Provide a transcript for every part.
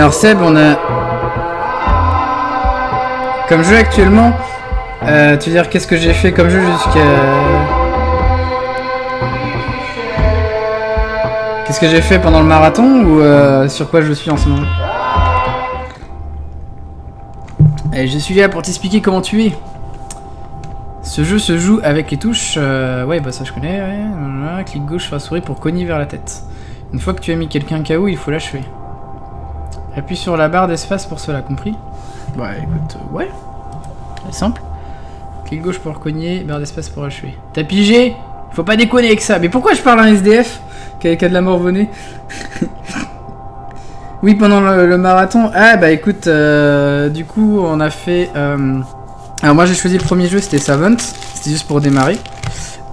Alors Seb, on a... Comme jeu actuellement, euh, tu veux dire qu'est-ce que j'ai fait comme jeu jusqu'à... Qu'est-ce que j'ai fait pendant le marathon ou euh, sur quoi je suis en ce moment Et je suis là pour t'expliquer comment tu es. Ce jeu se joue avec les touches... euh, ouais, bah ça je connais, ouais. Clic gauche sur la souris pour cogner vers la tête. Une fois que tu as mis quelqu'un KO, il faut l'achever. Appuie sur la barre d'espace pour cela, compris Bah écoute, euh, ouais. C'est simple. Clic gauche pour cogner, barre d'espace pour achever. T'as pigé Faut pas déconner avec ça. Mais pourquoi je parle à un SDF qui a, qui a de la morvonnée Oui, pendant le, le marathon. Ah bah écoute, euh, du coup on a fait... euh, Alors moi j'ai choisi le premier jeu, c'était Savant. C'était juste pour démarrer.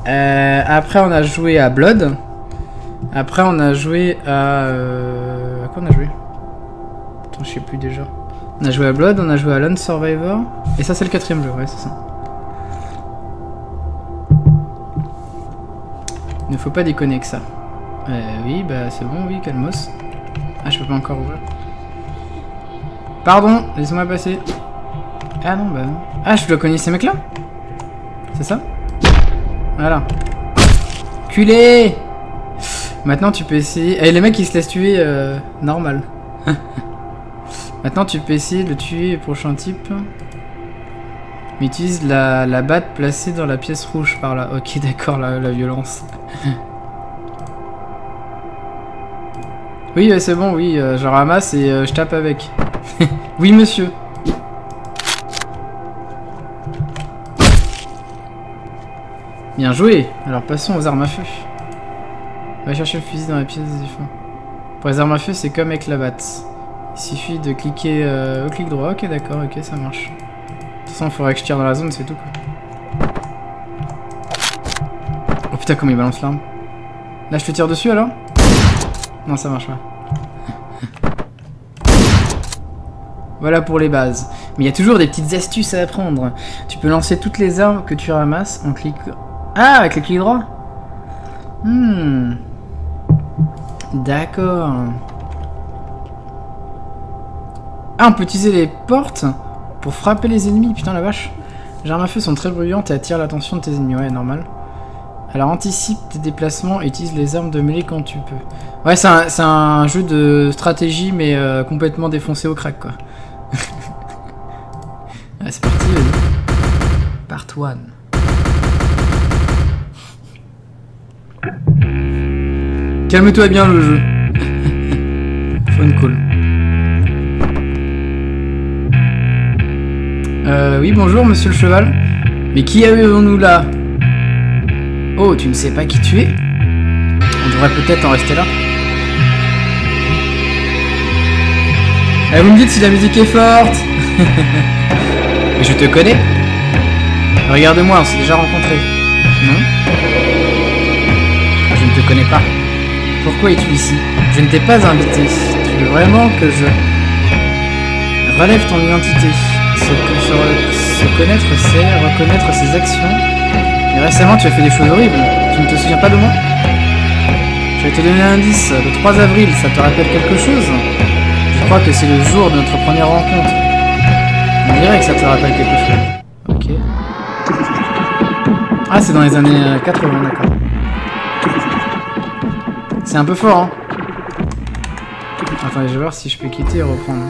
Euh, après on a joué à Blood. Après on a joué à... À quoi on a joué? Je sais plus déjà. On a joué à Blood, on a joué à Lone Survivor. Et ça c'est le quatrième jeu, ouais c'est ça. Ne faut pas déconner avec ça. Euh, oui, bah c'est bon, oui, calmos. Ah, je peux pas encore ouvrir. Pardon, laissez-moi passer. Ah non, bah non. Ah, je dois cogner ces mecs-là C'est ça? Voilà. Culé Maintenant, tu peux essayer... Eh, les mecs, ils se laissent tuer, euh, normal. Maintenant, tu peux essayer de tuer le prochain type. Mais utilise la, batte placée dans la pièce rouge par là. Ok, d'accord, la, violence. oui, c'est bon, oui, euh, je ramasse et euh, je tape avec. oui, monsieur. Bien joué. Alors passons aux armes à feu. Va chercher le fusil dans la pièce des. Pour les armes à feu, c'est comme avec la batte. Il suffit de cliquer euh, au clic droit. Ok, d'accord, ok, ça marche. De toute façon, il faudrait que je tire dans la zone, c'est tout quoi. Oh putain, comment il balance l'arme. Là, je te tire dessus alors? Non, ça marche pas. voilà pour les bases. Mais il y a toujours des petites astuces à apprendre. Tu peux lancer toutes les armes que tu ramasses en cliquant. Ah, avec le clic droit? Hmm. D'accord. Ah, on peut utiliser les portes pour frapper les ennemis. Putain, la vache. Les armes à feu sont très bruyantes et attirent l'attention de tes ennemis. Ouais, normal. Alors, anticipe tes déplacements et utilise les armes de mêlée quand tu peux. Ouais, c'est un, un jeu de stratégie, mais euh, complètement défoncé au crack, quoi. ouais, c'est parti. Part 1. Calme-toi bien le jeu. Phone call. Euh, oui, bonjour, monsieur le cheval. Mais qui avons-nous là Oh, tu ne sais pas qui tu es On devrait peut-être en rester là. Eh, vous me dites si la musique est forte je te connais Regarde-moi, on s'est déjà rencontrés. Non Je ne te connais pas. Pourquoi es-tu ici Je ne t'ai pas invité. Tu veux vraiment que je relève ton identité? Se, se, connaître, c'est reconnaître ses actions. Et récemment, tu as fait des choses horribles. Tu ne te souviens pas de moi? Je vais te donner un indice. Le 3 avril, ça te rappelle quelque chose? Je crois que c'est le jour de notre première rencontre. On dirait que ça te rappelle quelque chose. Ok. Ah, c'est dans les années euh, 80, d'accord. C'est un peu fort, hein. Attendez, je vais voir si je peux quitter et reprendre.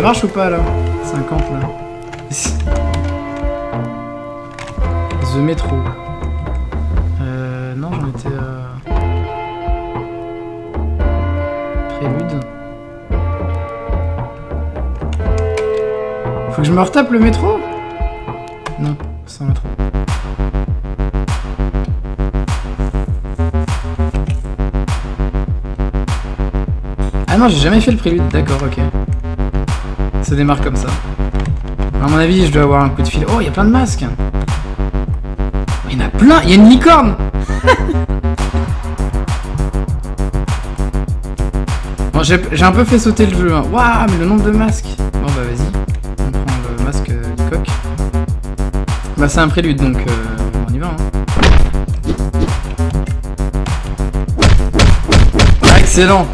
Ça marche ou pas là 50 là. The Metro. Euh. Non, j'en étais. Euh... Prélude. Faut que je me retape le métro Non, sans métro. Ah non, j'ai jamais fait le prélude, d'accord, ok ça démarre comme ça. À mon avis, je dois avoir un coup de fil. Oh, il y a plein de masques Il y en a plein Il y a une licorne Bon, j'ai un peu fait sauter le jeu. Hein. Waouh, mais le nombre de masques Bon, bah vas-y. On prend le masque euh, du coq. Bah, c'est un prélude, donc euh, on y va. Hein. Excellent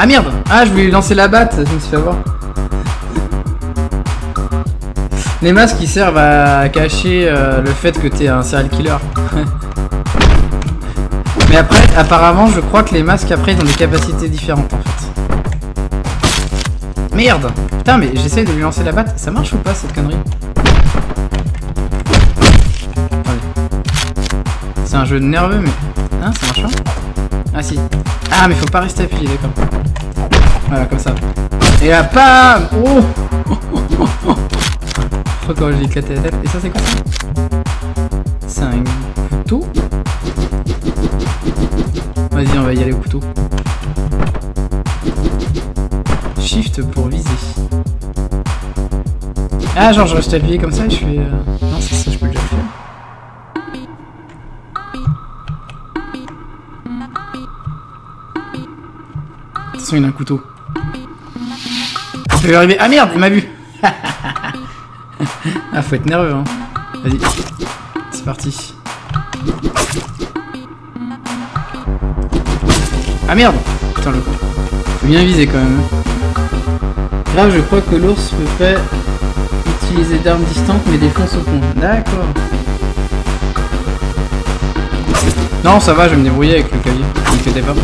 Ah merde Ah, je voulais lancer la batte, je me suis fait avoir. Les masques ils servent à cacher euh, le fait que t'es un serial killer. mais après, apparemment, je crois que les masques après ils ont des capacités différentes en fait. Merde Putain, mais j'essaye de lui lancer la batte. Ça marche ou pas cette connerie C'est un jeu nerveux, mais... Hein, ça marche pas Ah si. Ah, mais faut pas rester appuyé, d'accord. Voilà, comme ça. Et là, bam Oh quand j'ai éclaté la tête. Et ça, c'est quoi ça C'est un couteau Vas-y, on va y aller au couteau. Shift pour viser. Ah, genre, je reste appuyé comme ça et je fais... Euh, non, c'est ça, je peux déjà faire. Il a un couteau. Ça peut arriver. Ah merde, il m'a vu Ah, faut être nerveux, hein. Vas-y. C'est parti. Ah merde Putain, le Faut bien viser quand même. Grave, je crois que l'ours peut pas utiliser d'armes distantes mais défonce au pont. D'accord. Non, ça va, je vais me débrouiller avec le clavier. Ne pas.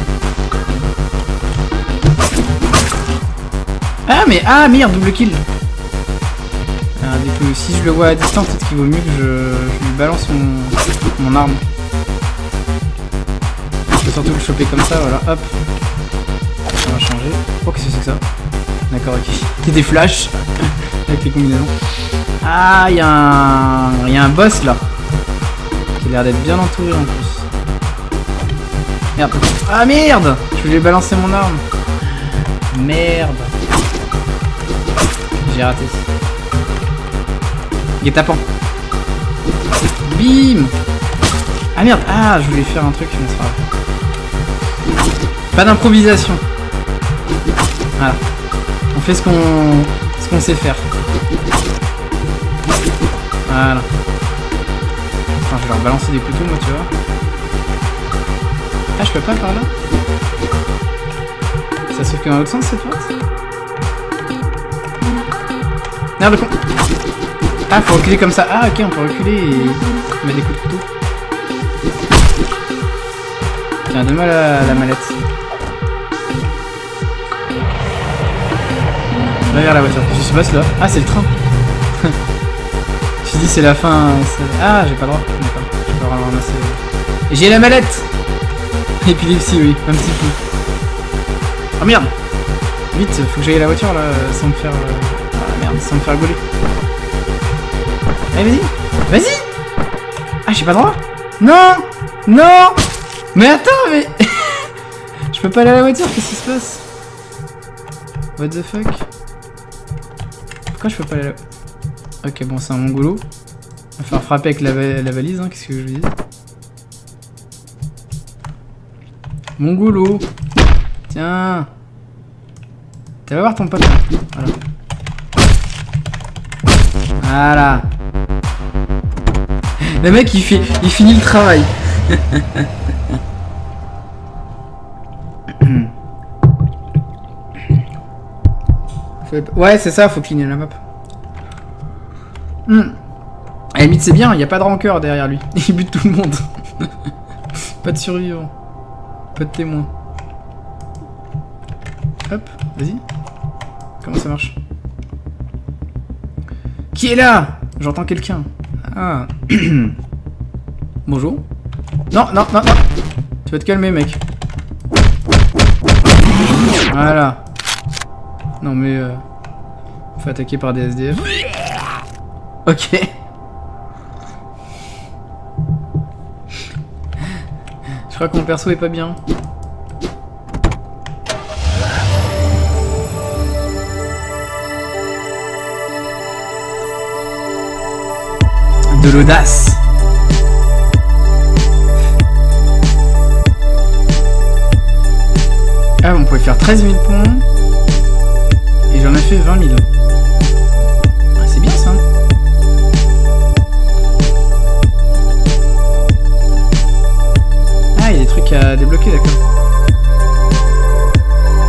Ah, mais ah merde, double kill si je le vois à distance, peut-être qu'il vaut mieux que je, lui balance mon, arme. Je peux surtout le choper comme ça, voilà, hop. Ça va changer. Oh, qu'est-ce que c'est que ça? D'accord, ok. A des flashs avec les combinaisons. Ah, il y, a un... y a un boss là. Qui a l'air d'être bien entouré en plus. Merde. Ah merde Je voulais balancer mon arme. Merde. J'ai raté. Tapant. Bim Ah merde Ah, je voulais faire un truc, mais c'est pas Pas d'improvisation. Voilà. On fait ce qu'on ce qu'on sait faire. Voilà. Enfin, je vais leur balancer des couteaux, moi, tu vois. Ah, je peux pas par là? Ça se fait dans l'autre sens, cette fois? Ah, faut reculer comme ça. Ah, ok, on peut reculer et mettre des coups de couteau. Tiens, donne-moi la, la mallette. Regarde la voiture. Je sais pas, là. Ah, c'est le train. Je dit c'est la fin. Ah, j'ai pas le droit. D'accord. Je peux ramasser. Et j'ai la mallette Épilepsie, oui. Un petit peu. Oh merde Vite, faut que j'aille la voiture là, sans me faire... Merde, sans me faire gauler. Allez, vas-y. Vas-y. Ah, j'ai pas droit. Non. Non. Mais attends, mais... je peux pas aller à la voiture, qu'est-ce qui se passe? What the fuck? Pourquoi je peux pas aller à la... Ok, bon, c'est un mongolo. On va faire frapper avec la, valise, hein, qu'est-ce que je lui dis? Mongolo Tiens. Tu vas voir ton pote? Voilà. Voilà. Le mec il fait, il finit le travail. ouais, c'est ça, faut cligner la map. Hmm. À limite, c'est bien, il n'y a pas de rancœur derrière lui. Il bute tout le monde. pas de survivants. Pas de témoins. Hop, vas-y. Comment ça marche? Qui est là? J'entends quelqu'un. Ah. Bonjour. Non, non, non, non. Tu vas te calmer, mec. Voilà. Non, mais... Euh... Faut attaquer par des SDF. Ok. Je crois que mon perso est pas bien. de l'audace. Ah, on pouvait faire 13 000 ponts. Et j'en ai fait 20 000. Ah, c'est bien ça. Ah, il y a des trucs à débloquer, d'accord.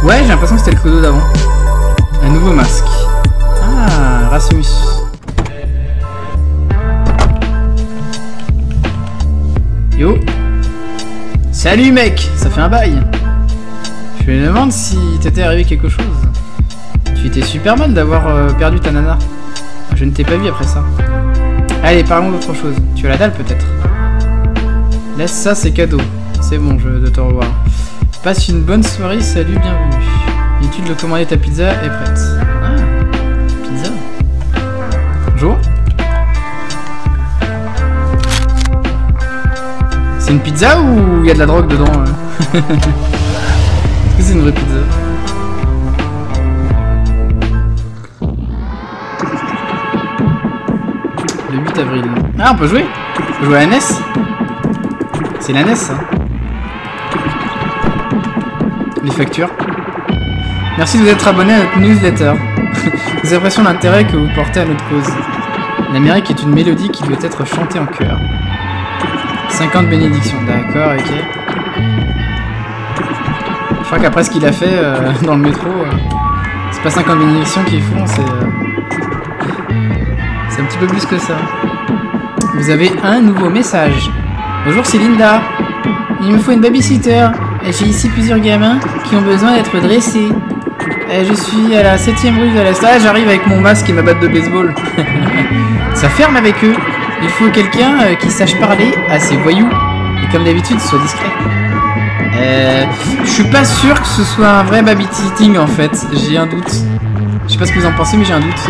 Ouais, j'ai l'impression que c'était le clodo d'avant. Un nouveau masque. Ah, Rasmus. Yo. Salut mec, ça fait un bail. Je me demande si t'étais arrivé quelque chose. Tu étais super mal d'avoir euh, perdu ta nana. Je ne t'ai pas vu après ça. Allez, parlons d'autre chose. Tu as la dalle peut-être Laisse ça, c'est cadeau. C'est bon, je de te revoir. Passe une bonne soirée, salut, bienvenue. L'étude de commander ta pizza est prête. C'est une pizza ou il y a de la drogue dedans euh Est-ce que c'est une vraie pizza Le 8 avril. Ah, on peut jouer On peut jouer à la NES C'est la NES, ça Les factures. Merci de vous être abonné à notre newsletter. Nous apprécions l'intérêt que vous portez à notre cause. L'Amérique est une mélodie qui doit être chantée en chœur. 50 bénédictions, d'accord, ok. Je crois qu'après ce qu'il a fait euh, dans le métro, euh, c'est pas 50 bénédictions qu'ils font, c'est... euh, c'est un petit peu plus que ça. Vous avez un nouveau message. Bonjour, c'est Linda. Il me faut une babysitter. J'ai ici plusieurs gamins qui ont besoin d'être dressés. Je suis à la 7ème rue de la salle, j'arrive avec mon masque et ma batte de baseball. ça ferme avec eux. Il faut quelqu'un euh, qui sache parler à ces voyous. Et comme d'habitude, soit discret. Euh, je suis pas sûr que ce soit un vrai babysitting en fait. J'ai un doute. Je sais pas ce que vous en pensez, mais j'ai un doute.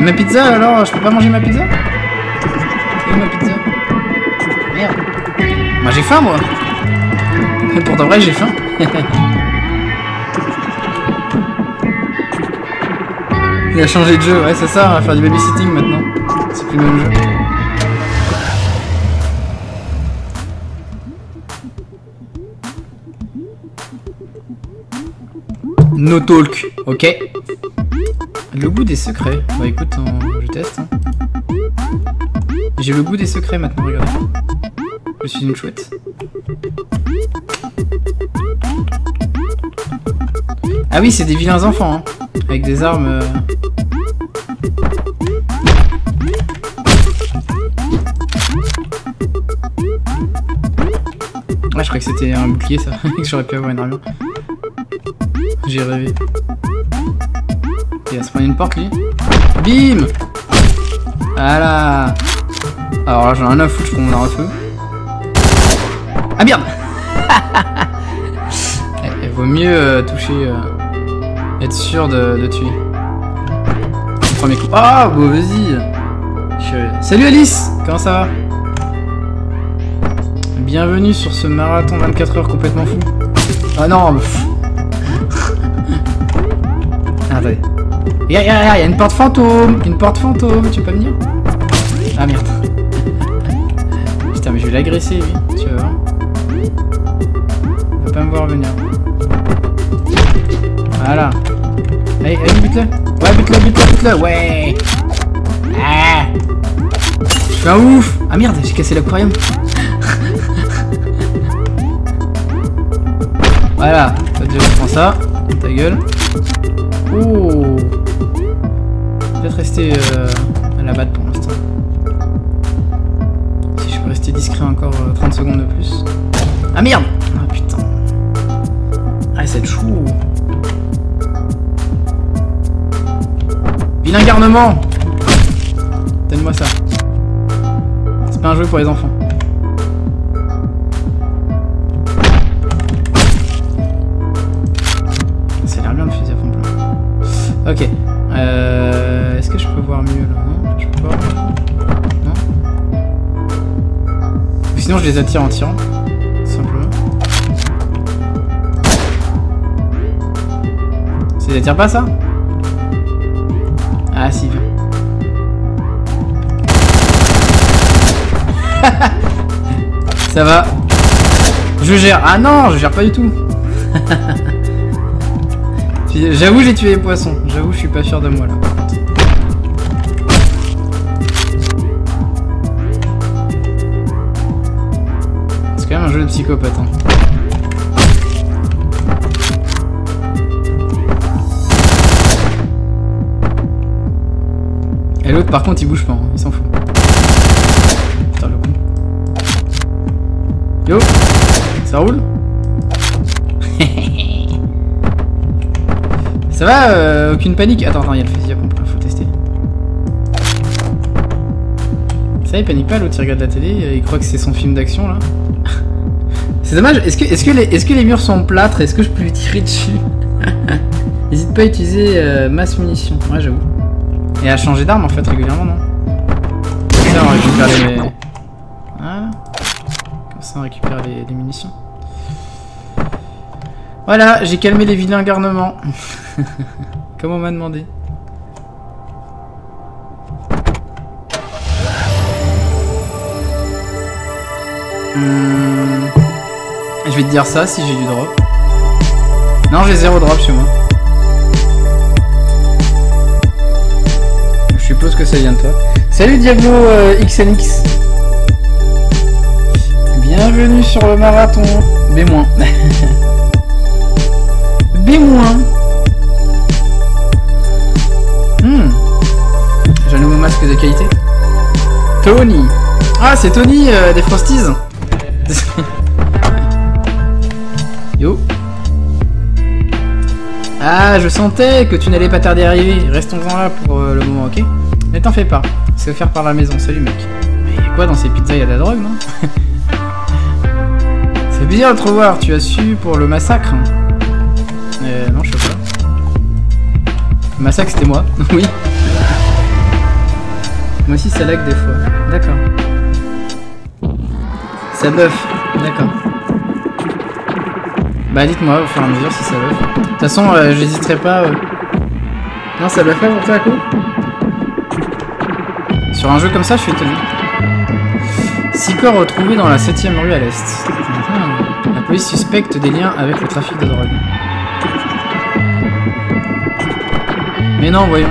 Et ma pizza alors Je peux pas manger ma pizza? Et ma pizza? Merde. Moi j'ai faim moi. Pour de vrai j'ai faim. Il a changé de jeu, ouais c'est ça, on va faire du babysitting maintenant. C'est plus jeu. No talk, ok. Le goût des secrets. Bah écoute, je teste. hein. J'ai le goût des secrets maintenant. Je suis une chouette. Ah oui, c'est des vilains enfants, hein. Avec des armes... euh, c'était un bouclier ça, que j'aurais pu avoir une armure. J'ai rêvé. Il va se prendre une porte lui. Bim Voilà Alors là j'en ai un à foutre, je prends mon arme à feu. Ah merde Eh, Il vaut mieux euh, toucher... euh, être sûr de, de tuer. Premier coup. Ah bah vas-y Je- Salut Alice Comment ça va? Bienvenue sur ce marathon 24 heures complètement fou. Ah non, mais pff. Ah, Attendez. Y'a y a- y a une porte fantôme Une porte fantôme, tu peux venir Ah merde. Putain, mais je vais l'agresser lui, tu vas voir. Il va pas me voir venir. Voilà. Allez, allez, bute-le Ouais, bute-le, bute-le, bute-le Ouais Ah Je suis un ouf Ah merde, j'ai cassé l'aquarium Voilà, déjà je prends ça, ta gueule. Oh Peut-être rester euh, à la batte pour l'instant. Si je peux rester discret encore euh, 30 secondes de plus. Ah merde Ah putain. Ah c'est chou Vilain garnement Donne-moi ça. C'est pas un jeu pour les enfants. Je les attire en tirant. Simplement. Ça les attire pas ça? Ah si, ça va. Je gère. Ah non, je gère pas du tout. J'avoue, j'ai tué les poissons. J'avoue, je suis pas fier de moi là. C'est quand même un jeu de psychopathe. Hein. Et l'autre par contre il bouge pas, hein. il s'en fout. Putain le con. Yo Ça roule? Ça va euh, Aucune panique? Attends, attends, il y a le fusil à pompe, faut tester. Ça, il panique pas, l'autre il regarde la télé, il croit que c'est son film d'action là. C'est dommage, est-ce que, est que, les, est que les murs sont plâtres? Est-ce que je peux lui tirer dessus? N'hésite pas à utiliser euh, masse munitions. Ouais, j'avoue. Et à changer d'arme en fait régulièrement, non? Ça, on récupère les. Voilà. Comme ça, on récupère les munitions. Voilà, j'ai calmé les vilains garnements. Comme on m'a demandé. Hmm. Je vais te dire ça si j'ai du drop. Non, j'ai zéro drop chez moi. Je suppose que ça vient de toi. Salut Diablo XNX. Euh, Bienvenue sur le marathon. B-. B-. Hmm. J'ai un nouveau masque de qualité. Tony. Ah, c'est Tony euh, des Frosties. Ah, je sentais que tu n'allais pas tarder à arriver. Restons-en là pour euh, le moment, ok? Mais t'en fais pas. C'est offert par la maison. Salut, mec. Mais quoi dans ces pizzas y a de la drogue, non? C'est bizarre de te revoir. Tu as su pour le massacre euh, non, je sais pas. Massacre, c'était moi. oui. Moi aussi, ça lag des fois. D'accord. Ça buff. D'accord. Bah, dites-moi au fur et à mesure si ça buff. De toute façon, euh, j'hésiterai pas. Euh. Non, ça buff pas pour toi, coup Sur un jeu comme ça, je suis étonné. Six corps retrouvés dans la 7ème rue à l'est. Ah, la police suspecte des liens avec le trafic de drogue. Mais non, voyons.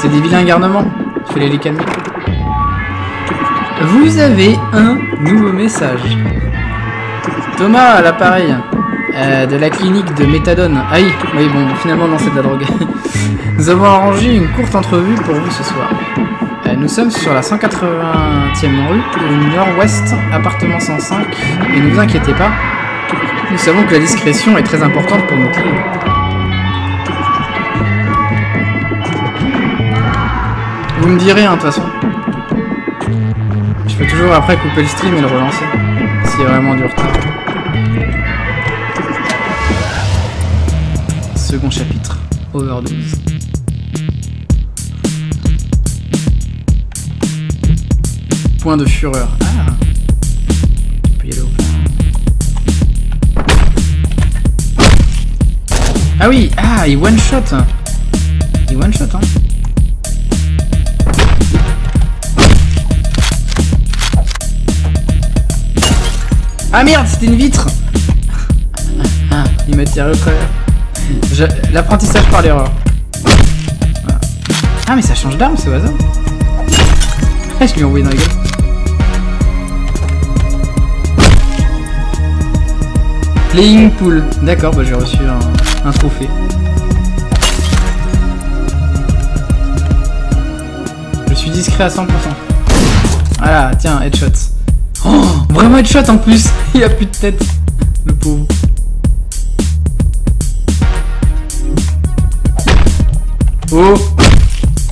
C'est des vilains garnements. Il fallait les calmer. Vous avez un nouveau message. Thomas à l'appareil. Euh, de la clinique de méthadone. Ah oui, oui bon, finalement non c'est de la drogue. nous avons arrangé une courte entrevue pour vous ce soir. Euh, nous sommes sur la 180e rue, nord-ouest, appartement 105, et ne vous inquiétez pas, nous savons que la discrétion est très importante pour nos clients. Vous me direz, hein, de toute façon. Je peux toujours après couper le stream et le relancer. S'il y a vraiment du retard. Second chapitre. Overdose. Point de fureur. Ah Ah oui Ah, il one shot Il one shot, hein Ah merde, c'était une vitre ah, Il m'a tiré au travers. L'apprentissage par l'erreur. Ah mais ça change d'arme ce hasard. Ah, je lui ai envoyé dans la gueule. Playing pool. D'accord, bah j'ai reçu un, un trophée. Je suis discret à 100%. Voilà, tiens, headshot. Oh, vraiment headshot en plus. Il a plus de tête. Le pauvre. Oh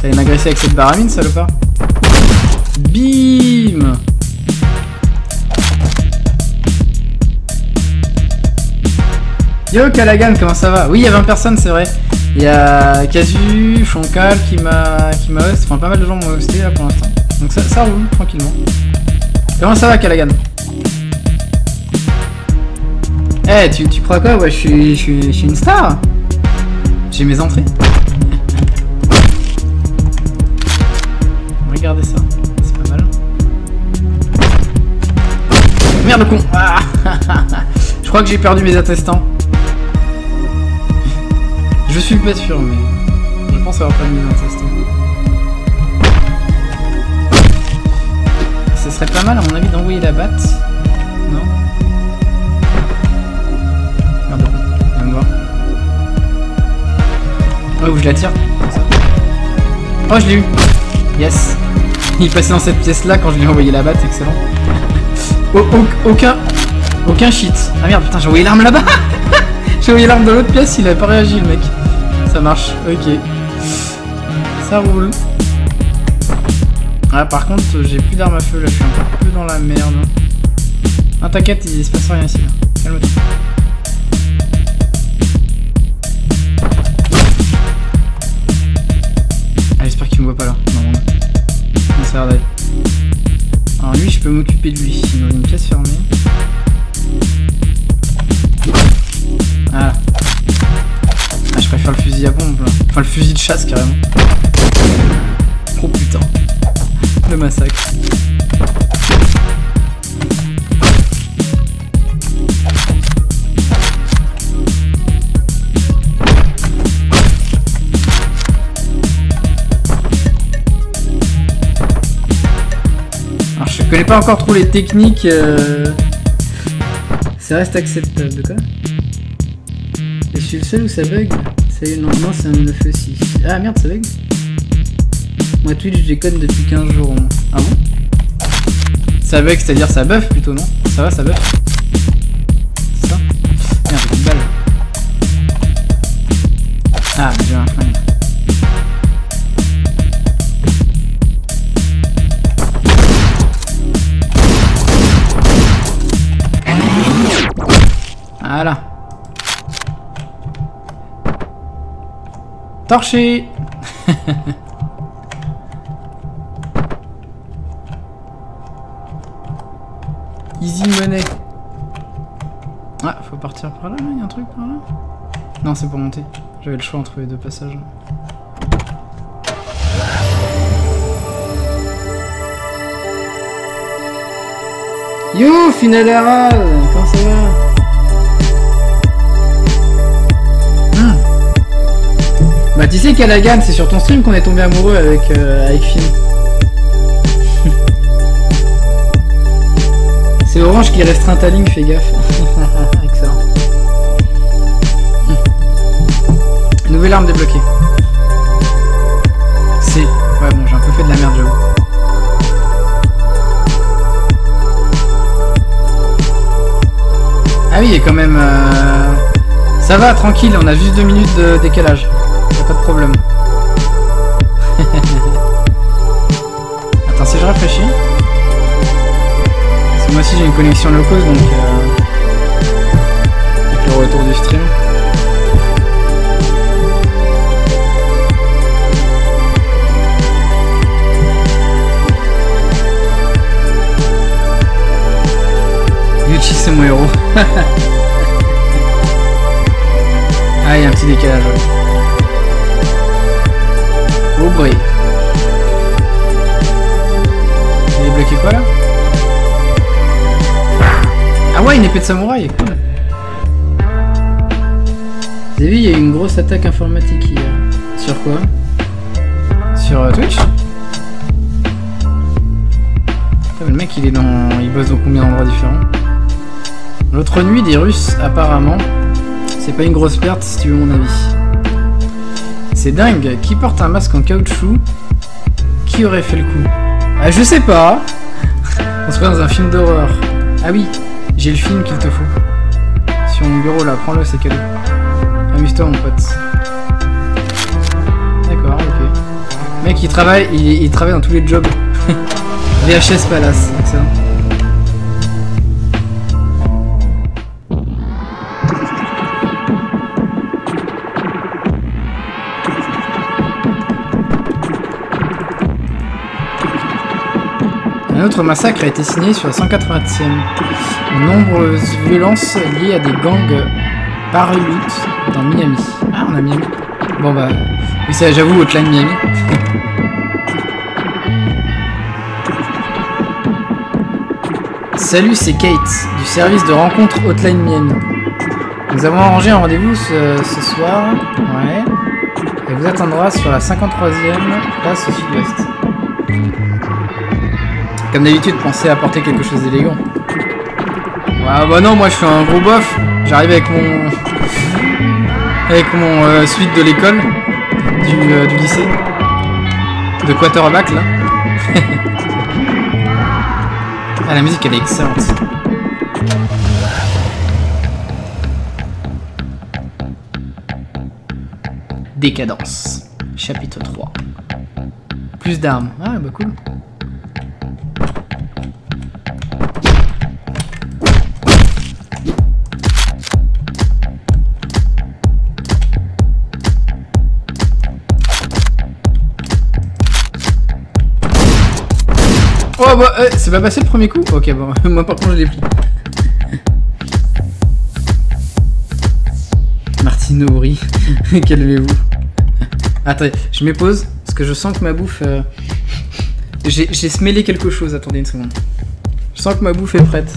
T'as une agressé avec cette baramine, salopard Bim Yo Callaghan, comment ça va? Oui, il y a 20 personnes, c'est vrai. Il y a Casu, Chonkal qui m'a qui m'a Enfin, pas mal de gens m'ont hosté là pour l'instant. Donc ça, roule tranquillement. Comment ça va, Callaghan Eh, tu, tu crois quoi? Ouais, je suis, je, suis, une star J'ai mes entrées. Regardez ça. C'est pas mal. Merde, con ah. Je crois que j'ai perdu mes attestants. Je suis pas sûr, mais je pense avoir perdu mes attestants. Ce serait pas mal, à mon avis, d'envoyer la batte. Non Pardon, on va voir. Oh, je la tire. Oh, je l'ai eu. Yes. Il passait dans cette pièce-là quand je lui ai envoyé la batte, excellent. Aucun... Aucun shit. Ah merde, putain, j'ai envoyé l'arme là-bas J'ai envoyé l'arme dans l'autre pièce, il avait pas réagi, le mec. Ça marche, ok. Ça roule. Ah, par contre, j'ai plus d'armes à feu, là, je suis un peu dans la merde. Ah, t'inquiète, il se passe rien ici, là. Le fusil de chasse, carrément. Oh putain. Le massacre. Je connais pas encore trop les techniques. Euh, ça reste acceptable. Quoi Je suis le seul où ça bug Non, non c'est un 9 aussi. Ah merde, ça bug Moi Twitch, déconne depuis 15 jours Ah bon? Ça bug, c'est-à-dire ça buff plutôt, non? Ça va, ça buff? C'est ça? Merde, balle. Ah, j'ai un flingue. Torché Easy money. Ah, faut partir par là, il y a un truc par là? Non, c'est pour monter. J'avais le choix entre les deux passages. Yo, Finalera Comment ça va? Bah tu sais Callaghan, c'est sur ton stream qu'on est tombé amoureux avec, euh, avec Finn. c'est Orange qui restreint ta ligne, fais gaffe. Excellent. Nouvelle arme débloquée. C'est... Ouais bon, j'ai un peu fait de la merde, j'avoue. Ah oui, et quand même... Euh, ça va, tranquille, on a juste deux minutes de décalage pas de problème. Attends, si je réfléchis. Parce moi aussi j'ai une connexion locale donc. Euh, avec le retour du stream. Yuchi c'est mon héros. ah il y a un petit décalage boy. Il est bloqué quoi là Ah ouais, une épée de samouraï, cool. Vous avez vu, il y a eu une grosse attaque informatique hier. Sur quoi Sur euh, Twitch Le mec il est dans. il bosse dans combien d'endroits différents L'autre nuit des Russes apparemment. C'est pas une grosse perte si tu veux mon avis. C'est dingue. Qui porte un masque en caoutchouc Qui aurait fait le coup? Ah, Je sais pas. On se voit dans un film d'horreur. Ah oui, j'ai le film qu'il te faut. Sur mon bureau là, prends-le, c'est cadeau. Amuse-toi mon pote. D'accord, ok. Mec, il travaille, il, il travaille dans tous les jobs. VHS Palace, Un autre massacre a été signé sur la 180e. Nombreuses violences liées à des gangs paralutes dans Miami. Ah, on a Miami. Bon bah, oui, c'est j'avoue, Hotline Miami. Salut, c'est Kate, du service de rencontre Hotline Miami. Nous avons arrangé un rendez-vous ce, soir. Ouais. Et vous attendra sur la 53e place sud-ouest. Comme d'habitude, pensez à apporter quelque chose d'élégant. Ah bah non, moi je suis un gros bof. J'arrive avec mon... Avec mon euh, suite de l'école. du, euh, lycée. De quarterback là. ah la musique elle est excellente. Décadence. Chapitre 3. Plus d'armes. Ah bah cool. Bah, euh, c'est pas passé le premier coup Ok, bon, moi par contre je l'ai pris. Martine Aubry, calmez-vous. Attendez, je me pose, parce que je sens que ma bouffe... euh, J'ai smellé quelque chose, attendez une seconde. Je sens que ma bouffe est prête.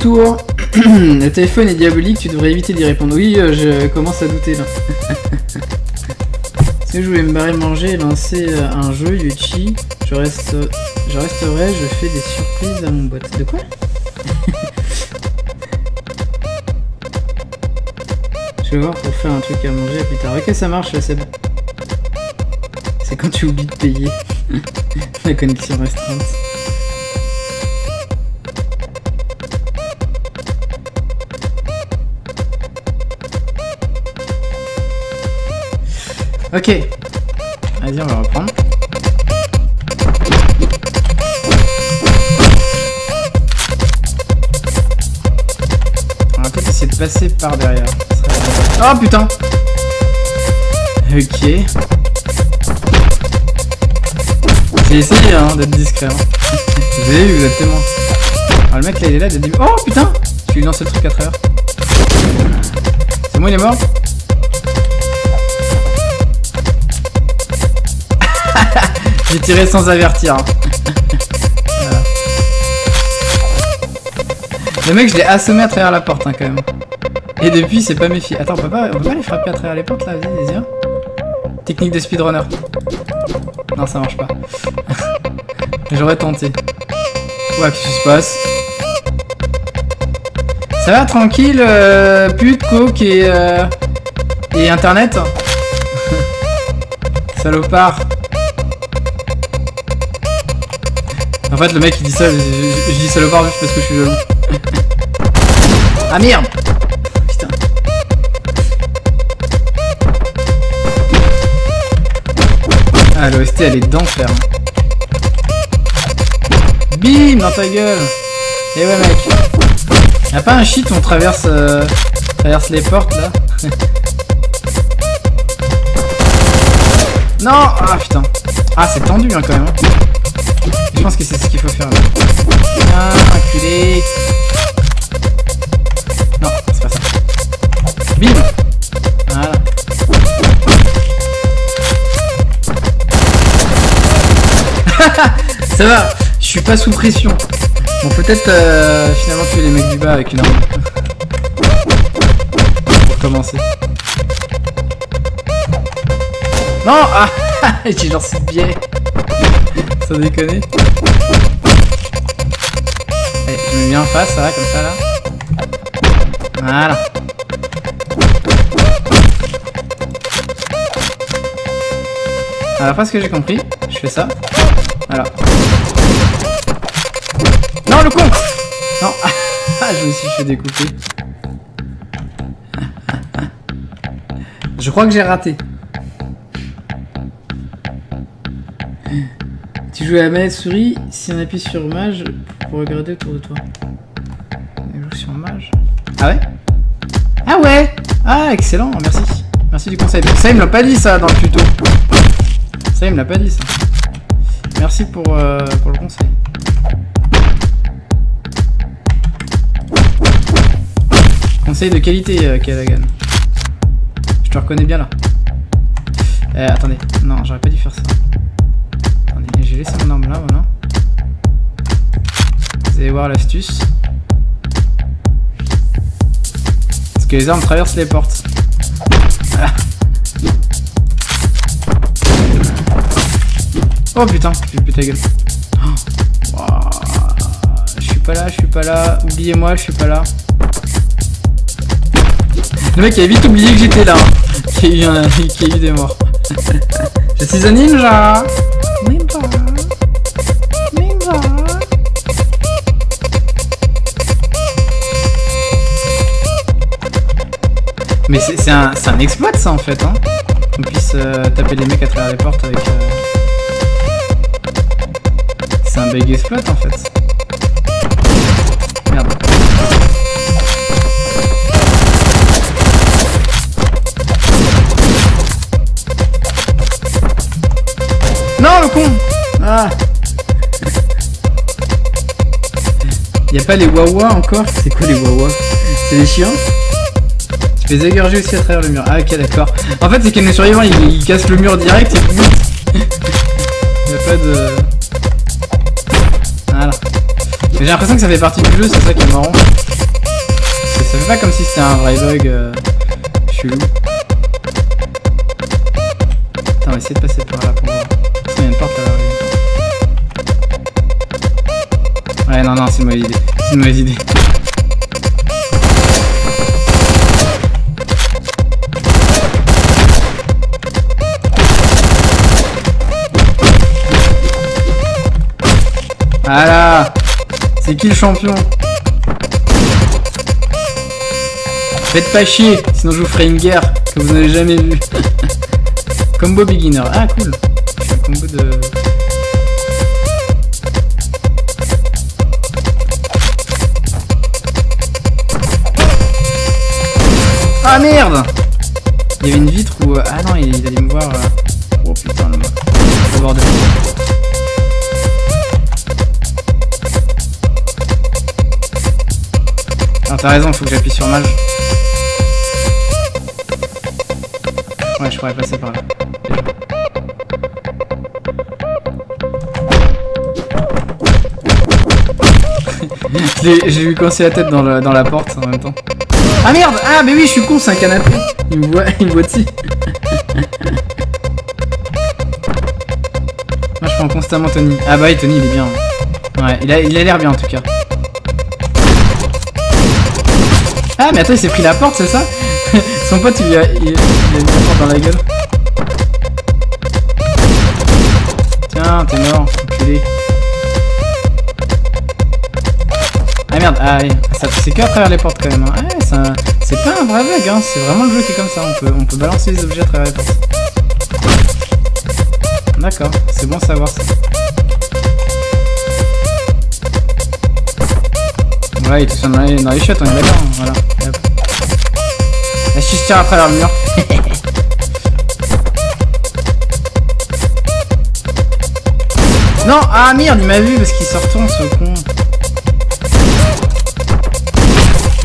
Le téléphone est diabolique, tu devrais éviter d'y répondre. Oui, euh, je commence à douter là. si je voulais me barrer manger et lancer euh, un jeu, Yuchi, je reste, je resterai, je fais des surprises à mon bot. De quoi? Je vais voir pour faire un truc à manger plus tard. Ok, ça marche, Seb. C'est quand tu oublies de payer. La connexion restreinte. Ok. Vas-y, on va reprendre. On va peut-être essayer de passer par derrière. Oh putain Ok. J'ai essayé hein, d'être discret. Hein. Vous avez vu, vous êtes tellement... Ah, le mec là il est là dès le début. Oh putain Je lui lance le truc à travers. C'est moi il est mort? J'ai tiré sans avertir. hein. Le mec, je l'ai assommé à travers la porte, hein, quand même. Et depuis, il s'est pas méfié. Attends, on peut pas, on peut pas les frapper à travers les portes, là Vas-y, vas-y. Technique de speedrunner. Non, ça marche pas. J'aurais tenté. Ouais, qu'est-ce qui se passe? Ça va, tranquille, euh, pute, coke et... euh, et internet? Salopard En fait, le mec il dit ça, je, je- je dis salopard juste parce que je suis jaloux. ah merde Putain. Ah, l'OST elle est d'enfer. hein. Bim dans ta gueule Et ouais, mec. Y'a pas un shit où on traverse, euh, traverse les portes là Non Ah putain. Ah, c'est tendu hein, quand même. Je pense que c'est ce qu'il faut faire. là. Ah, enculé. Non, c'est pas ça. Bim Voilà. ça va, je suis pas sous pression. Bon, peut-être euh, finalement tuer les mecs du bas avec une arme. Pour commencer. Non Ah J'ai lancé le biais. Sans déconner bien face, ça comme ça, là. Voilà. Alors, pas ce que j'ai compris. Je fais ça. Voilà. Non, le con Non ah, je me suis fait découper. Je crois que j'ai raté. Tu joues à la manette souris, si on appuie sur mage, pour regarder autour de toi. On joue sur mage. Ah ouais? Ah ouais Ah excellent, merci. Merci du conseil. Ça il me l'a pas dit ça dans le tuto. Ça il me l'a pas dit ça. Merci pour, euh, pour le conseil. Conseil de qualité, euh, Kalagan. Je te reconnais bien là. Euh, attendez, non, j'aurais pas dû faire ça. Voir l'astuce. Parce que les armes traversent les portes. Voilà. Oh putain, j'ai plus ta gueule. Oh. Je suis pas là, je suis pas là. Oubliez-moi, je suis pas là. Le mec avait vite oublié que j'étais là. hein. Qu'il y, a eu a des morts. je suis un. Ninja. Mais c'est un, exploit ça en fait. Hein. Qu'on puisse euh, taper les mecs à travers les portes avec. euh, C'est un bug exploit en fait. Merde. Non, le con Ah Y'a pas les wawa encore? C'est quoi les wawa? C'est les chiens? Tu fais égorger aussi à travers le mur. Ah ok d'accord. En fait c'est que les survivants ils, ils cassent le mur direct et puis Y'a pas de... Voilà. J'ai l'impression que ça fait partie du jeu, c'est ça qui est marrant. Ça fait pas comme si c'était un vrai bug euh, chelou. Attends, on va de passer par là pour voir. Qu'il y a une porte là. Ouais, non, non, c'est une mauvaise idée. C'est une mauvaise idée. Voilà C'est qui le champion? Faites pas chier, sinon je vous ferai une guerre que vous n'avez jamais vue. combo beginner. Ah cool. Un combo de... Ah merde Il y avait une vitre où... euh, Ah non, il, allait me voir... euh. Oh putain, le, le t'as raison, faut que j'appuie sur mage. Ouais, je pourrais passer par là. J'ai vu coincer la tête dans, dans la porte en même temps. Ah merde Ah mais oui, je suis con, c'est un canapé. Il me voit, il me voit dessus. Moi je prends constamment Tony. Ah bah oui, Tony il est bien. Ouais, il a il a l'air bien en tout cas. Ah mais attends, il s'est pris la porte, c'est ça Son pote il lui a, il, a mis la porte dans la gueule. Tiens, t'es mort, enculé. Ah merde, ah ça c'est que à travers les portes quand même. Hein. Ah, c'est pas un vrai bug, hein. c'est vraiment le jeu qui est comme ça. On peut, on peut balancer les objets à travers les portes. D'accord, c'est bon à savoir ça. Ouais, il est dans les, dans les chiottes, on est d'accord. hein, Voilà. Si je tire à travers le mur. non, ah merde, il m'a vu parce qu'il se retourne ce con.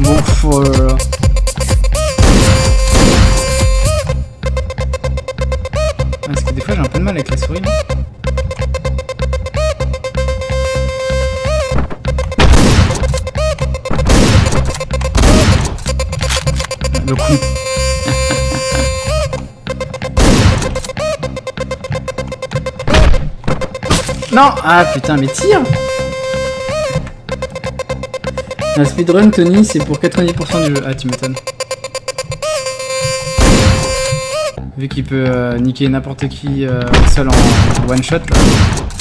Bon, là. Ah, Parce que des fois j'ai un peu de mal avec la souris. Le coup. Non Ah putain, mais tire Un speedrun, Tony, c'est pour 90% du jeu. Ah, tu m'étonnes. Vu qu'il peut euh, niquer n'importe qui euh, seul en one shot. là.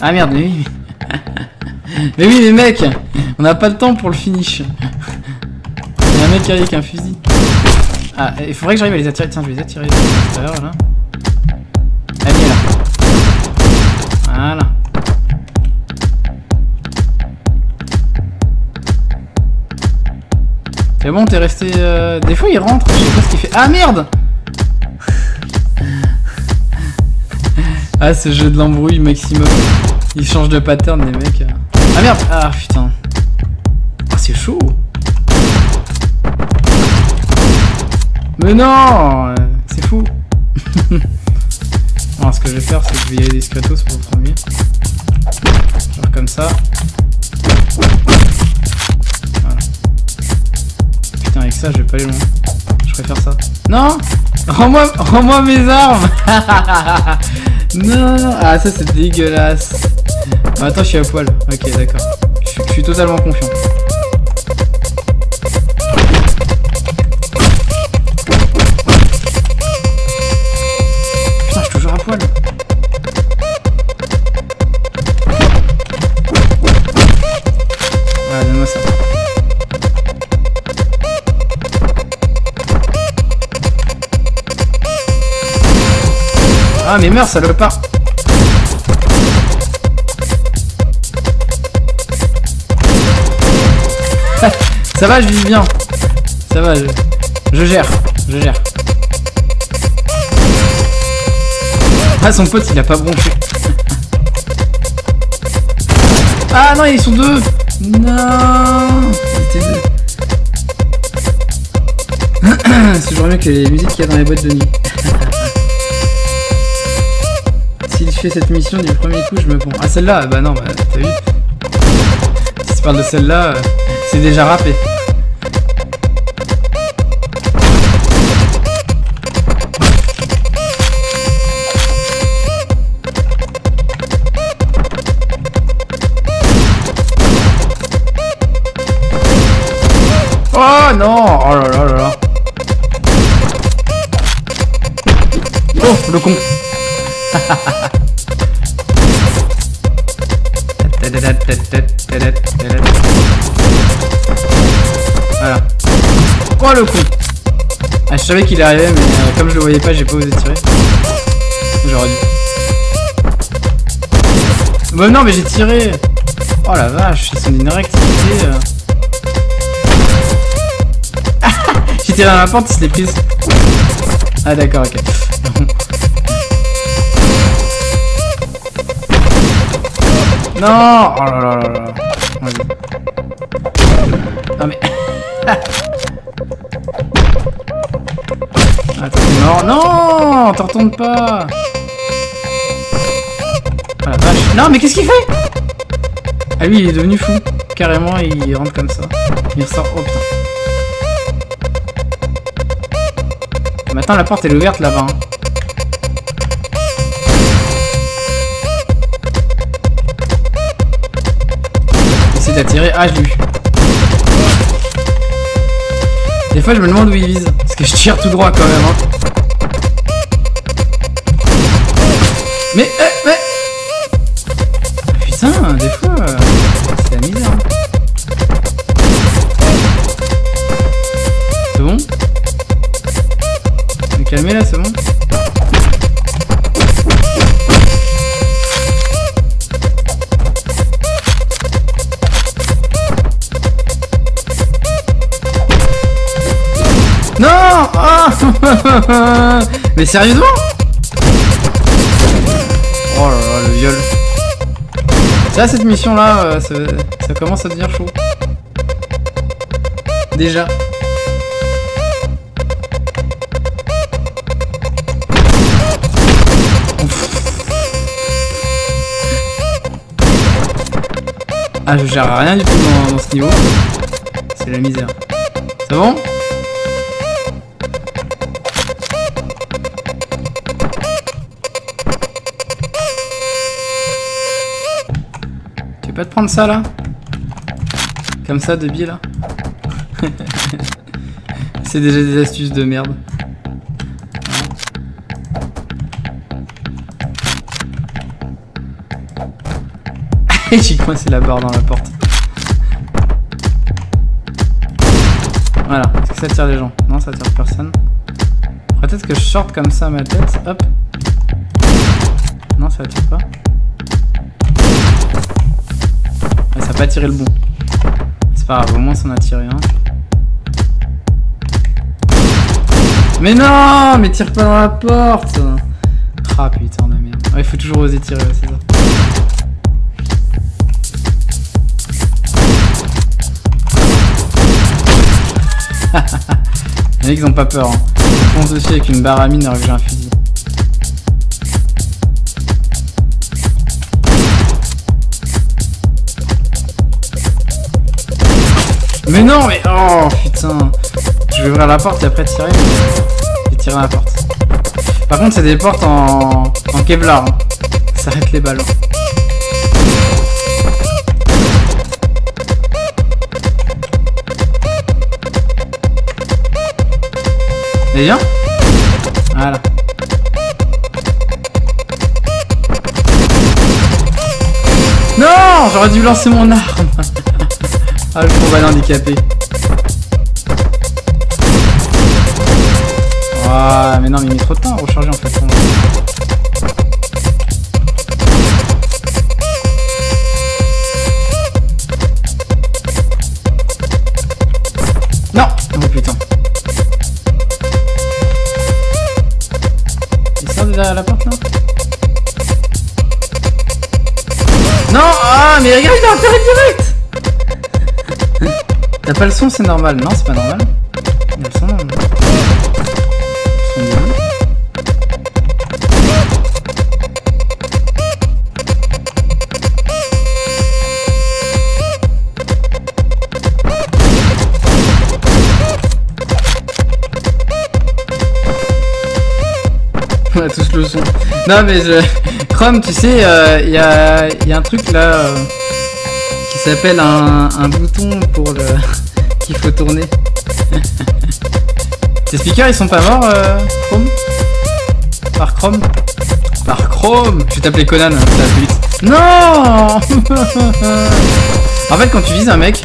Ah merde, mais oui. mais oui, mais mec, on n'a pas le temps pour le finish. Il y a un mec qui arrive avec un fusil. Ah, il faudrait que j'arrive à les attirer. Tiens, je vais les attirer. C'est bon, t'es resté... euh, Des fois, il rentre, je sais pas ce qu'il fait. Ah, merde Ah, ce jeu de l'embrouille maximum. Il change de pattern, les mecs. Ah, merde Ah, putain. Ah, c'est chaud Mais non C'est fou Alors, ce que je vais faire, c'est que je vais y aller discretos pour le premier. Genre comme ça. Ça, je vais pas aller loin. Je préfère ça. Non Rends-moi rends mes armes Non Ah, ça, c'est dégueulasse. Attends, je suis à poil. Ok, d'accord. Je suis totalement confiant. Ah, mais meurs, salopard Ça va, je vis bien. Ça va, je, je gère. Je gère. Ah, son pote, il a pas bronché. Ah non, ils sont deux Non. C'est toujours mieux que les musiques qu'il y a dans les boîtes de nuit. Cette mission du premier coup, je me prends. Ah, celle-là Bah non, bah t'as vu Si tu parles de celle-là, euh, c'est déjà râpé. Voilà. Oh le con Ah, je savais qu'il arrivait, mais euh, comme je le voyais pas, j'ai pas osé tirer. J'aurais dû. Bah non, mais j'ai tiré Oh la vache, sont d'une réactivité. euh. J'ai tiré dans la porte, il se l'est. Ah d'accord, ok. Non Oh là là là là. Vas-y. Non mais... Ah t'es mort. Non T'en retournes pas Oh la vache. Non mais qu'est-ce qu'il fait? Ah lui il est devenu fou. Carrément il rentre comme ça. Il ressort. Oh putain. Maintenant la porte elle est ouverte là-bas. hein. Essaye d'attirer. Ah. Des fois, je me demande où il vise. Parce que je tire tout droit quand même. Hein. Mais sérieusement Oh là là, le viol. Ça, cette mission-là, euh, ça, commence à devenir chaud. Déjà. Ah, je gère rien du tout dans ce niveau. C'est la misère. C'est bon? Pas te prendre ça là Comme ça, de biais là C'est déjà des astuces de merde. J'ai coincé la barre dans la porte. Voilà, est-ce que ça tire les gens? Non, ça tire personne. Peut-être que je short comme ça ma tête. Hop. Non, ça attire pas. Pas tiré le bon. C'est pas grave, au moins ça en a tiré un. Mais non Mais tire pas dans la porte Ah putain de merde. Il faut toujours oser tirer, c'est ça. Les mecs ils ont pas peur. Hein. Foncent dessus avec une barre à mine alors que j'ai un fusil. Mais non, mais oh putain. Je vais ouvrir la porte et après tirer. Et tirer la porte. Par contre, c'est des portes en, en Kevlar. Hein. Ça arrête les balles. Et viens Voilà. Non J'aurais dû lancer mon arme Ah, le pauvre handicapé. Ah, mais non, mais il met trop de temps à recharger en fait. T'as pas le son, c'est normal. Non, c'est pas normal. Le son. On a tous le son. Non mais je... Chrome, tu sais, il y, a, un truc là... Euh s'appelle un, un, bouton pour le qu'il faut tourner. Tes speakers ils sont pas morts euh, Chrome? Par Chrome? Par Chrome Je vais t'appeler Conan, ça va vite. Non En fait quand tu vises un mec,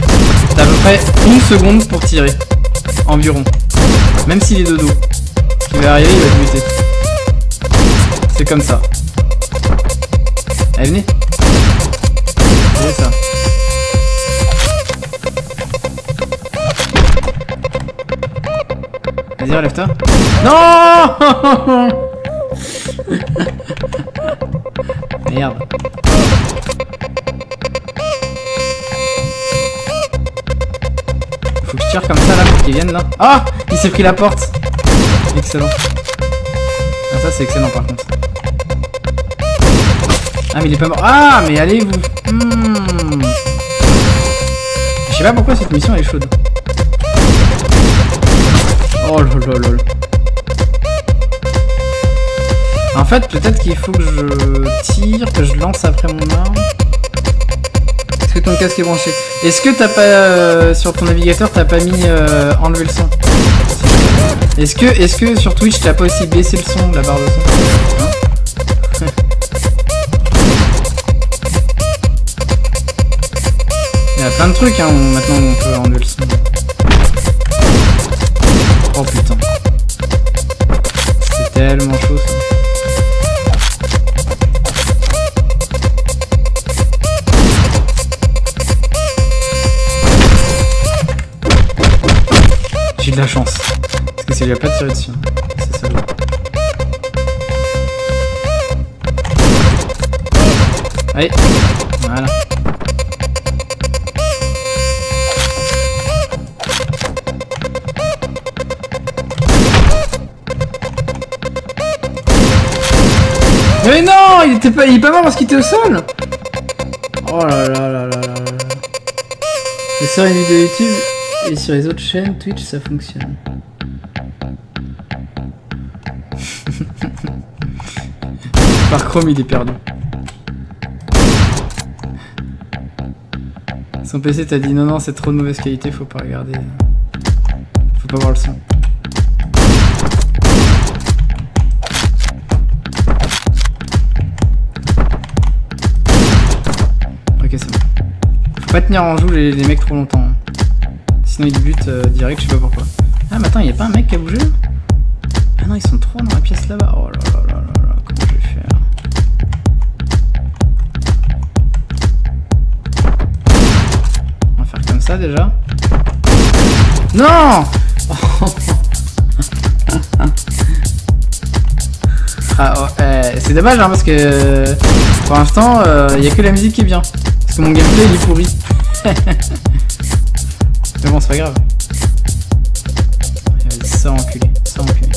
t'as à peu près une seconde pour tirer. Environ. Même s'il est de dos. Qui va arriver, il va te buter. C'est comme ça. Allez venez Vas-y, relève-toi. Non Merde. Faut que je tire comme ça là pour qu'ils viennent là. Ah Il s'est pris la porte Excellent. Ah ça c'est excellent par contre. Ah mais il est pas mort. Ah mais allez vous hmm. Je sais pas pourquoi cette mission est chaude. Oh lol. En fait, peut-être qu'il faut que je tire, que je lance après mon arme. Est-ce que ton casque est branché? Est-ce que t'as pas... Euh, sur ton navigateur, t'as pas mis euh, enlever le son? Est-ce que, est que sur Twitch, t'as pas aussi baissé le son, la barre de son? Il y a plein de trucs hein, maintenant on peut enlever J'ai de la chance. Parce que ça lui a pas tiré dessus. C'est ça. Allez, voilà. Mais non Il était pas, il est pas mort parce qu'il était au sol Oh là là là là là là Et sur une vidéo YouTube et sur les autres chaînes Twitch ça fonctionne. Par Chrome il est perdu. Son PC t'a dit non non c'est trop de mauvaise qualité, faut pas regarder. Faut pas voir le son. Faut pas tenir en joue les, mecs trop longtemps. Sinon ils butent euh, direct, je sais pas pourquoi. Ah mais attends, y a pas un mec qui a bougé Ah non, ils sont trois dans la pièce là-bas. Oh là là là là comment je vais faire? On va faire comme ça déjà. Non Ah, oh, eh, c'est dommage hein, parce que euh, pour l'instant il n'y a que la musique qui est bien. Parce que mon gameplay il est pourri. Pas grave. Ça enculé, ça enculé.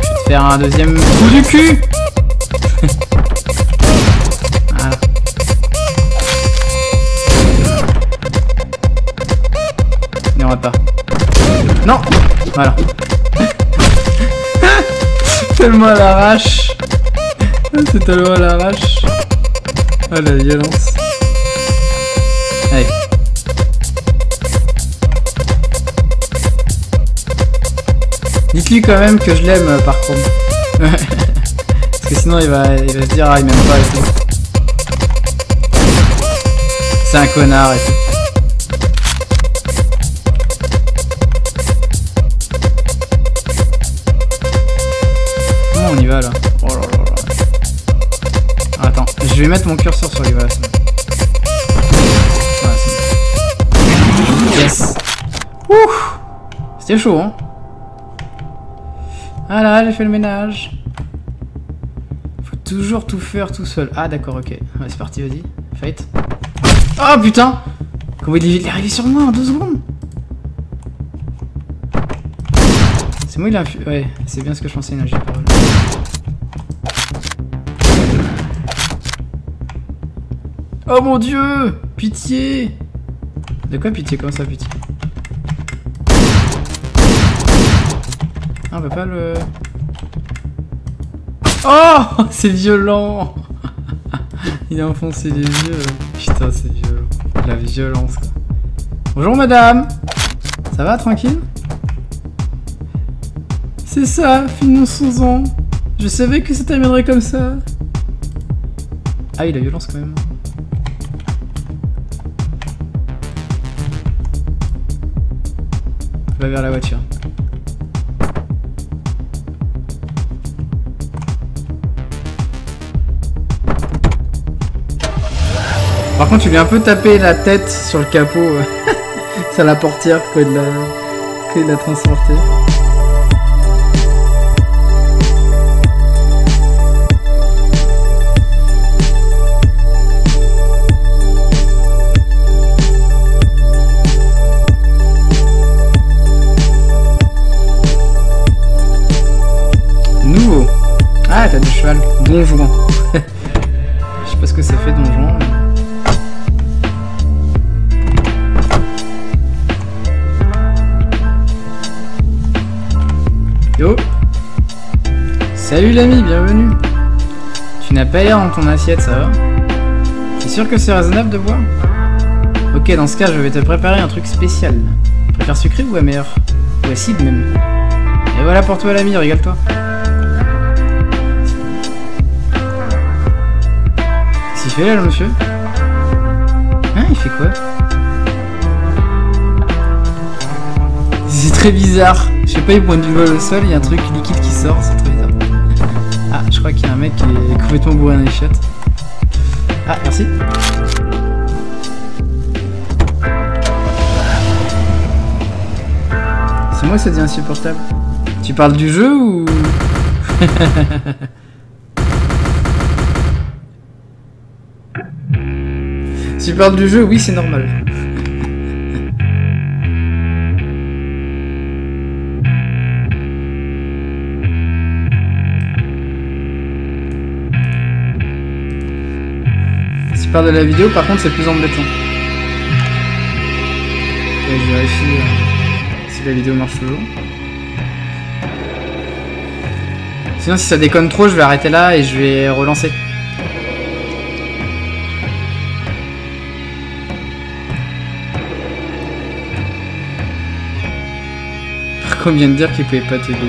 Je vais te faire un deuxième coup du cul Voilà. Non, on va pas. Non Voilà. tellement à l'arrache. C'est tellement à l'arrache. Oh la violence. Allez. Dites-lui quand même que je l'aime euh, par contre. Parce que sinon il va, il va se dire ah il m'aime pas et tout. C'est un connard et tout. Comment on y va là? Oh là là là. Attends, je vais mettre mon curseur sur les C'était chaud hein. Voilà, j'ai fait le ménage. Faut toujours tout faire tout seul. Ah d'accord, ok. C'est parti, vas-y. Fight. Oh putain Comment il est arrivé sur moi en deux secondes C'est moi il a... Ouais, c'est bien ce que je pensais, parole. Oh mon dieu Pitié De quoi pitié Comment ça pitié? On peut pas le... Oh C'est violent Il a enfoncé les yeux. Putain, c'est violent. La violence, quoi. Bonjour, madame Ça va, tranquille? C'est ça, finançons-en. Je savais que ça terminerait comme ça. Ah oui, la violence, quand même. Va vers la voiture. Par contre, tu lui as un peu tapé la tête sur le capot, euh, sur la portière quand il l'a quand il l'a transporté. Nouveau. Ah, t'as du cheval. Donjon. Je Salut l'ami, bienvenue Tu n'as pas l'air dans ton assiette, ça va T'es sûr que c'est raisonnable de boire Ok, dans ce cas, je vais te préparer un truc spécial. Tu préfères sucré ou amer Ou acide même Et voilà pour toi l'ami, régale-toi. Qu'est-ce qu'il fait là, le monsieur Hein, il fait quoi C'est très bizarre. Je sais pas, il pointe du doigt au sol, il y a un truc liquide qui sort, crois qu'il y a un mec qui est complètement bourré dans les chiottes. Ah, merci. C'est moi, ça devient insupportable. Tu parles du jeu ou... tu parles du jeu, oui, c'est normal. De la vidéo, par contre, c'est plus embêtant. Je vérifie euh, si la vidéo marche toujours. Sinon, si ça déconne trop, je vais arrêter là et je vais relancer. Par contre, on vient de dire qu'il pouvait pas te baiser.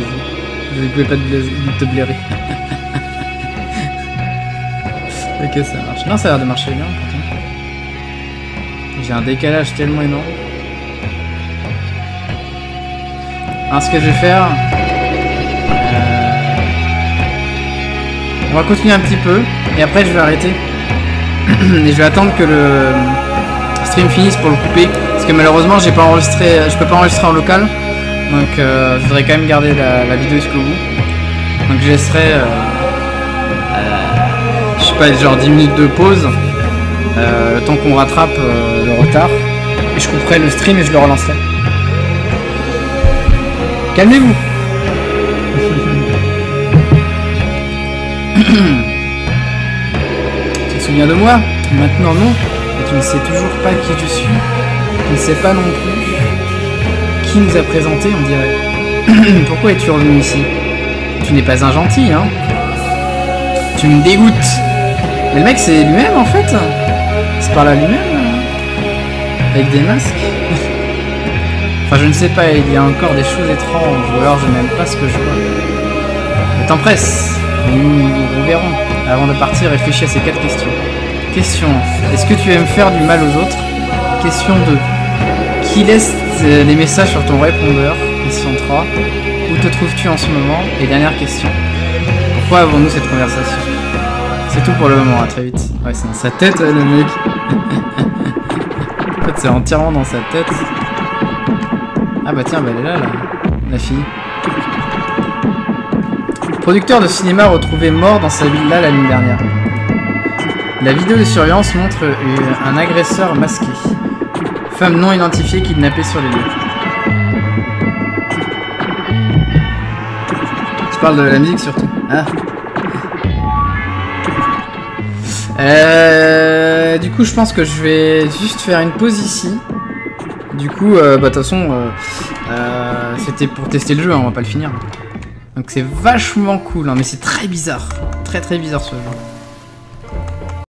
Il pouvait pas te blairer. ok, ça marche. Non, ça a l'air de marcher bien. J'ai un décalage tellement énorme. Alors ce que je vais faire... euh, On va continuer un petit peu, et après je vais arrêter. et je vais attendre que le stream finisse pour le couper. Parce que malheureusement j'ai pas enregistré. Je peux pas enregistrer en local. Donc euh, je voudrais quand même garder la, vidéo jusqu'au bout. Donc je laisserai... euh, pas, genre 10 minutes de pause. euh, temps qu'on rattrape euh, le retard. Et je couperai le stream et je le relancerai. Calmez-vous Tu te souviens de moi? Maintenant non, et tu ne sais toujours pas qui je suis. Tu ne sais pas non plus qui nous a présenté, on dirait. Pourquoi es-tu revenu ici? Tu n'es pas un gentil, hein? Tu me dégoûtes Mais le mec c'est lui-même en fait C'est par là lui-même hein Avec des masques Enfin je ne sais pas, il y a encore des choses étranges, ou alors je n'aime pas ce que je vois. Le temps presse, nous, verrons. Avant de partir, réfléchis à ces quatre questions. Question Est-ce que tu aimes faire du mal aux autres? Question 2. Qui laisse euh, des messages sur ton répondeur? Question 3. Où te trouves-tu en ce moment? Et dernière question. Pourquoi avons-nous cette conversation? C'est tout pour le moment, à très vite. Ouais, c'est dans sa tête, le mec. en fait, c'est entièrement dans sa tête. Ah bah tiens, bah elle est là, là, la fille. Producteur de cinéma retrouvé mort dans sa villa la nuit dernière. La vidéo de surveillance montre un agresseur masqué. Femme non identifiée kidnappée sur les lieux. Je parle de la musique surtout. Ah. Euh, du coup, je pense que je vais juste faire une pause ici. Du coup, euh, bah de toute façon, euh, c'était pour tester le jeu, hein, on va pas le finir. Donc c'est vachement cool, hein, mais c'est très bizarre. Très très bizarre ce jeu.